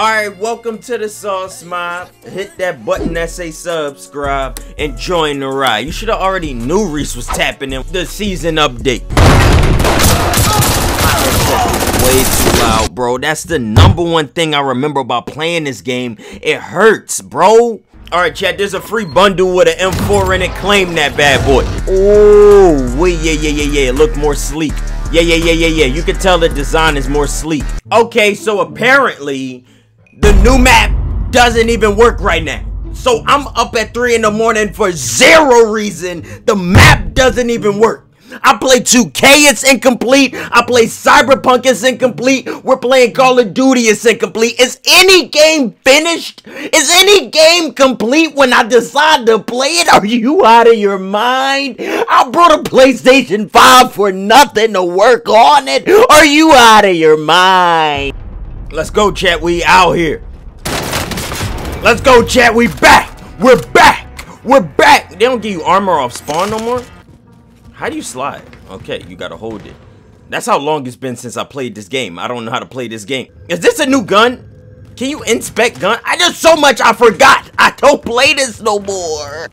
Alright, welcome to the Sauce Mob. Hit that button that say subscribe and join the ride. You should have already knew Reese was tapping in the season update. Way too loud, bro. That's the number one thing I remember about playing this game. It hurts, bro. Alright, chat, there's a free bundle with an M4 in it. Claim that bad boy. Oh, wait, yeah, yeah, yeah, yeah. It look more sleek. Yeah, yeah, yeah, yeah, yeah. You can tell the design is more sleek. Okay, so apparently the new map doesn't even work right now. So I'm up at 3 in the morning for zero reason. The map doesn't even work. I play 2K, it's incomplete. I play Cyberpunk, it's incomplete. We're playing Call of Duty, it's incomplete. Is any game finished? Is any game complete when I decide to play it? Are you out of your mind? I brought a PlayStation 5 for nothing to work on it. Are you out of your mind? Let's go, chat. We out here. Let's go, chat. We back. We're back. We're back. They don't give you armor off spawn no more. How do you slide? Okay, you gotta hold it. That's how long it's been since I played this game. I don't know how to play this game. Is this a new gun? Can you inspect gun? I just so much I forgot. I don't play this no more.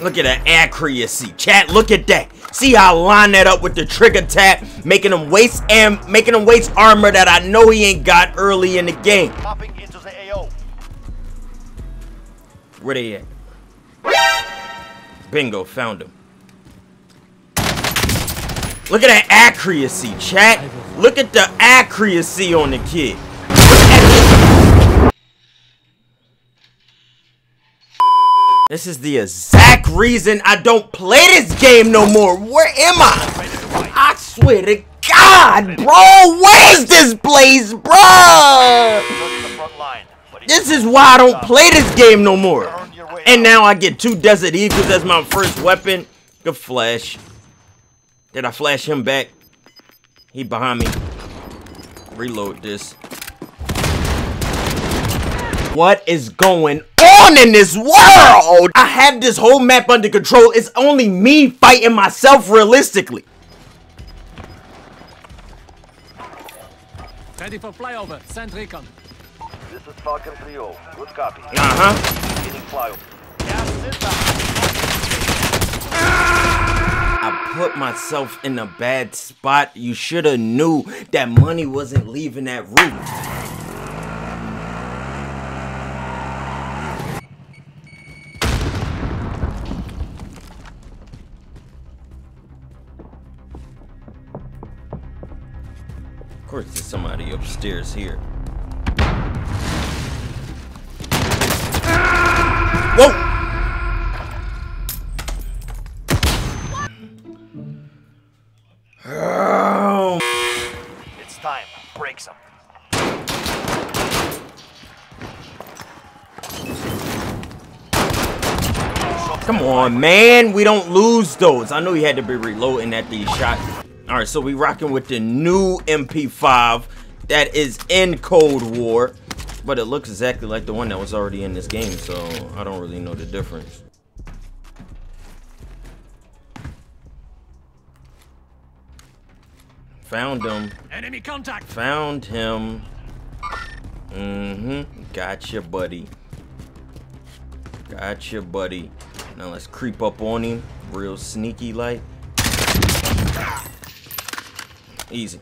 Look at that accuracy. Chat, look at that. See how I line that up with the trigger tap, making him waste and making him waste armor that I know he ain't got early in the game. Popping into the AO. Where they at? Bingo, found him. Look at that accuracy, chat. Look at the accuracy on the kid. This is the exact reason I don't play this game no more. Where am I? I swear to God, bro. Where's this place, bro? This is why I don't play this game no more. And now I get two Desert Eagles as my first weapon. Good flash. Did I flash him back? He behind me. Reload this. What is going on in this world? I have this whole map under control. It's only me fighting myself realistically. Ready for flyover. Send recon. This is Falcon 3-0. Good copy. Uh-huh. Beginning flyover. Gas is inbound. I put myself in a bad spot. You should have knew that money wasn't leaving that roof. Of course, there's somebody upstairs here. Whoa! Oh. It's time. To break some. Come on, man. We don't lose those. I know you had to be reloading at these shots. All right, so we rocking with the new MP5 that is in Cold War, but it looks exactly like the one that was already in this game, so I don't really know the difference. Found him. Enemy contact. Found him. Mm-hmm. Gotcha, buddy. Gotcha, buddy. Now let's creep up on him. Real sneaky like. Easy.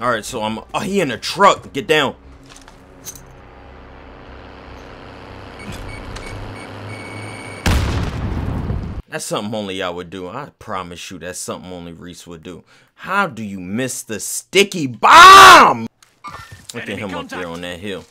Alright, so I'm oh he in a truck. Get down. That's something only I would do. I promise you that's something only Reese would do. How do you miss the sticky bomb? Look at Enemy him up there on that hill.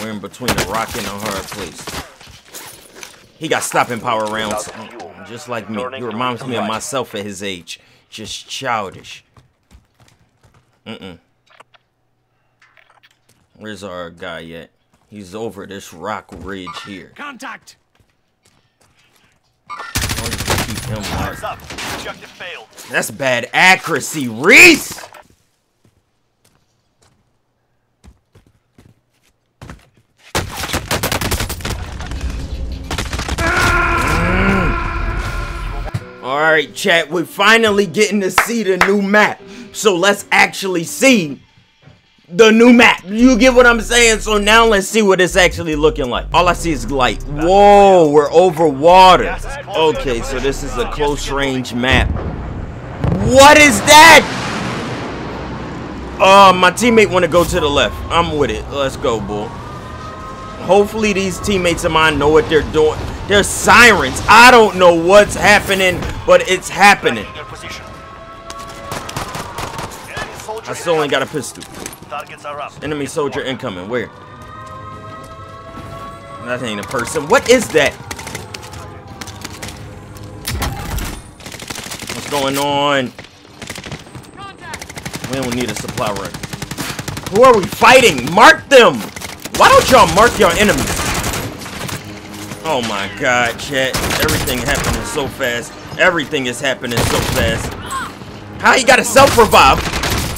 We're in between a rock and a hard place. He got stopping power rounds. Just like me. He reminds me of myself at his age. Just childish. Mm-mm. Where's our guy yet? He's over this rock ridge here. Contact. As long as we keep him up. Failed. That's bad accuracy, Reese! Chat. We're finally getting to see the new map. So let's actually see the new map. You get what I'm saying? So now let's see what it's actually looking like. All I see is light. Whoa, we're over water. Okay, so this is a close range map. What is that? Uh, my teammate want to go to the left. I'm with it. Let's go, bull. Hopefully these teammates of mine know what they're doing. They're sirens. I don't know what's happening, but it's happening. Your position. Enemy soldier I still ain't got a pistol. incoming. Targets are up. Enemy soldier incoming. Where? That ain't a person. What is that? What's going on? We don't need a supply run. Who are we fighting? Mark them! Why don't y'all mark your enemies? Oh my god, chat. Everything happening so fast. Everything is happening so fast. How you got a self-revive?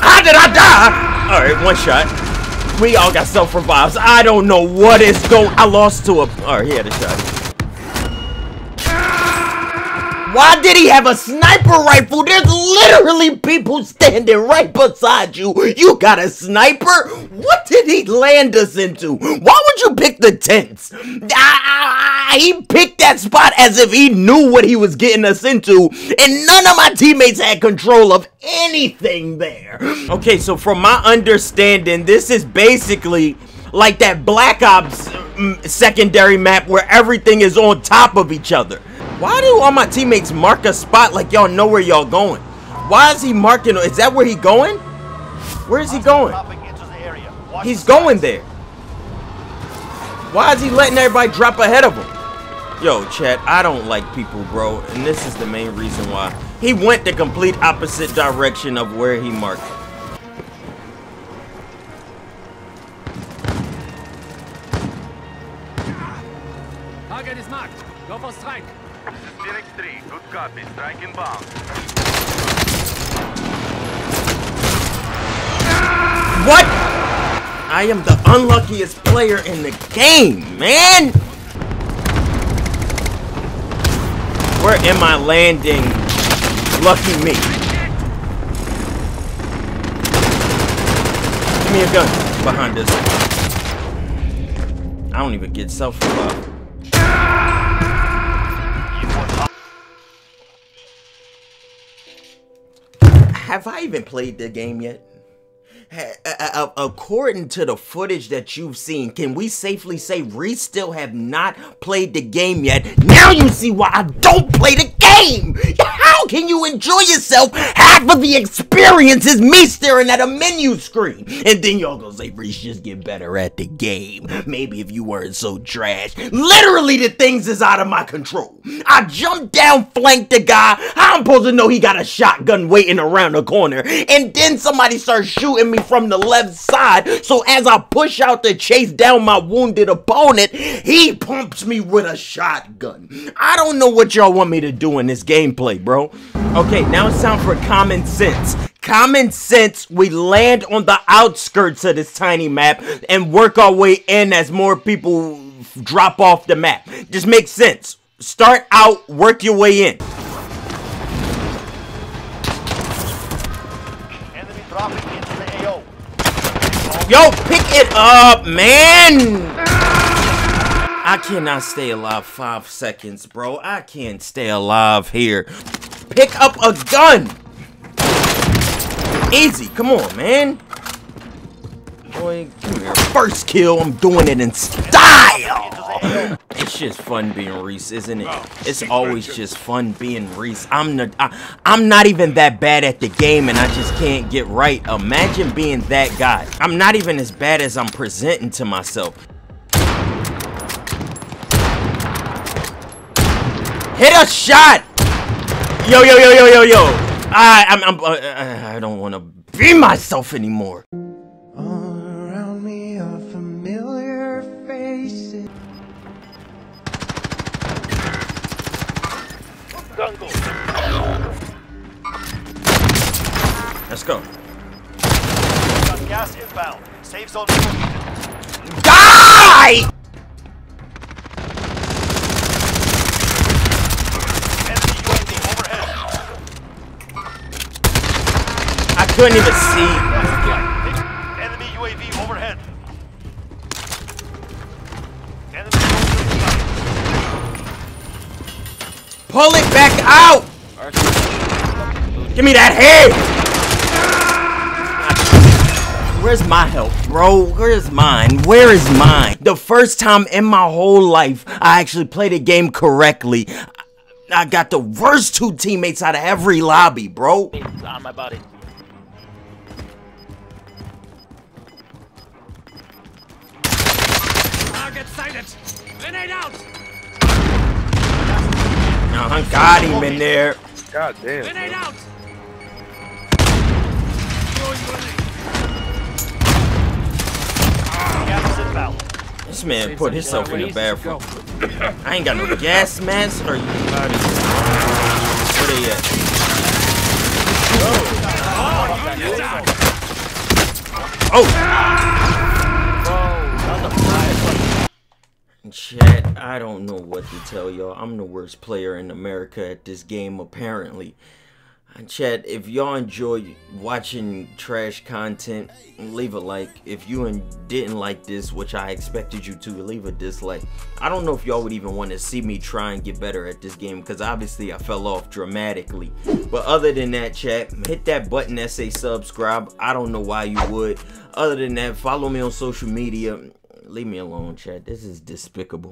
How did I die? Alright, one shot. We all got self-revives. I don't know what is going... I lost to a... Alright, he had a shot. Why did he have a sniper rifle? There's literally people standing right beside you. You got a sniper? What did he land us into? Why would you pick the tents? Ah, he picked that spot as if he knew what he was getting us into, and none of my teammates had control of anything there. Okay, so from my understanding, this is basically like that Black Ops mm, secondary map where everything is on top of each other. Why do all my teammates mark a spot like y'all know where y'all going? Why is he marking? Is that where he going? Where is he going? He's going there. Why is he letting everybody drop ahead of him? Yo, chat, I don't like people, bro, and this is the main reason why. He went the complete opposite direction of where he marked. What? I am the unluckiest player in the game, man. Where am I landing? Lucky me. Give me a gun behind this. I don't even get self-revive. Have I even played the game yet? According to the footage that you've seen, can we safely say Reese still have not played the game yet? Now you see why I don't play the game! Can you enjoy yourself? Half of the experience is me staring at a menu screen. And then y'all gonna say, Reese, just get better at the game. Maybe if you weren't so trash. Literally, the things is out of my control. I jumped down, flanked the guy. I'm supposed to know he got a shotgun waiting around the corner? And then somebody starts shooting me from the left side. So as I push out to chase down my wounded opponent, he pumps me with a shotgun. I don't know what y'all want me to do in this gameplay, bro. Okay, now it's time for common sense. Common sense, we land on the outskirts of this tiny map and work our way in as more people drop off the map. Just makes sense. Start out, work your way in. Enemy dropping into the AO. Yo, pick it up, man! I cannot stay alive five seconds, bro. I can't stay alive here. Pick up a gun! Easy, come on, man. Boy, come here. First kill, I'm doing it in style! It's just fun being Reese, isn't it? It's always just fun being Reese. I'm not, I, I'm not even that bad at the game, and I just can't get right. Imagine being that guy. I'm not even as bad as I'm presenting to myself. Hit a shot! Yo, yo, yo, yo, yo, yo! I, I'm, I'm, uh, I don't want to be myself anymore. All around me are familiar faces. Let's go. Got gas inbound. Safe zone. Die! Couldn't even see. Enemy UAV overhead. Pull it back out. Give me that head. Where's my help, bro? Where's mine? Where is mine? The first time in my whole life I actually played a game correctly. I got the worst two teammates out of every lobby, bro. It's on my body. Target sighted. Grenade out. Uh-huh, got him in there. God damn. Grenade bro. out. Throwing grenade. Gas is inbound. This man put himself in the Ways bathroom. I ain't got no gas mask or you Where they at? Oh! Chat, I don't know what to tell y'all. I'm the worst player in America at this game, apparently. Chat, if y'all enjoy watching trash content, leave a like. If you didn't like this, which I expected you to, leave a dislike. I don't know if y'all would even want to see me try and get better at this game, because obviously I fell off dramatically. But other than that, chat, hit that button that say subscribe. I don't know why you would. Other than that, follow me on social media. Leave me alone, chat. This is despicable.